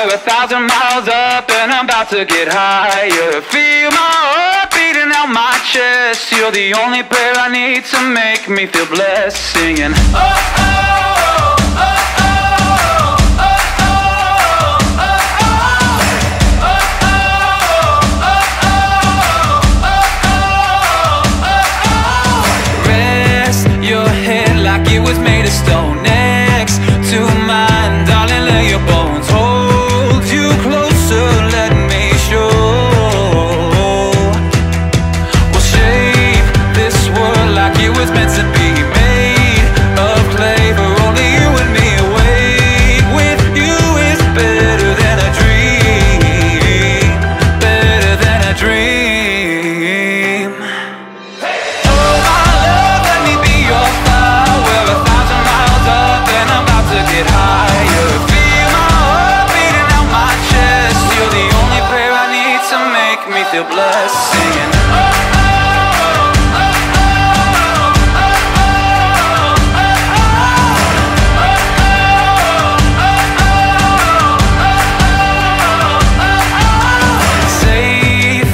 A thousand miles up and I'm about to get higher Feel my heart beating out my chest You're the only prayer I need to make me feel blessed Singing oh, oh. feel blessed singing.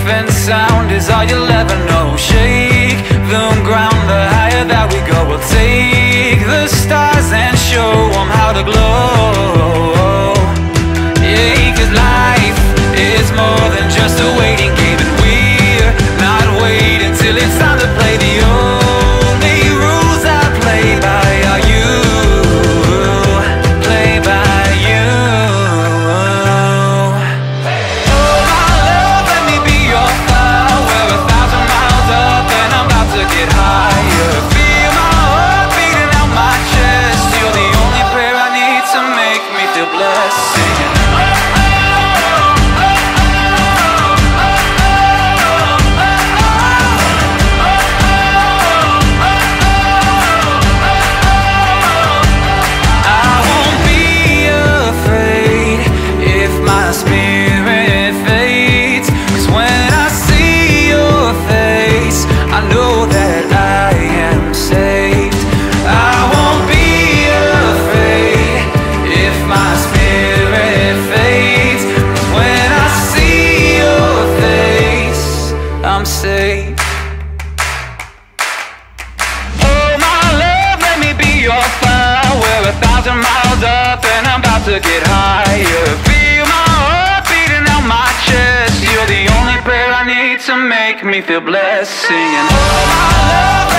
and Sound is all you'll ever know. Shake the ground, the Yes. to get higher. Feel my heart beating out my chest. You're the only prayer I need to make me feel blessed. Singing, oh my love.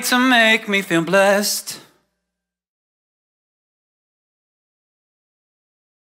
to make me feel blessed.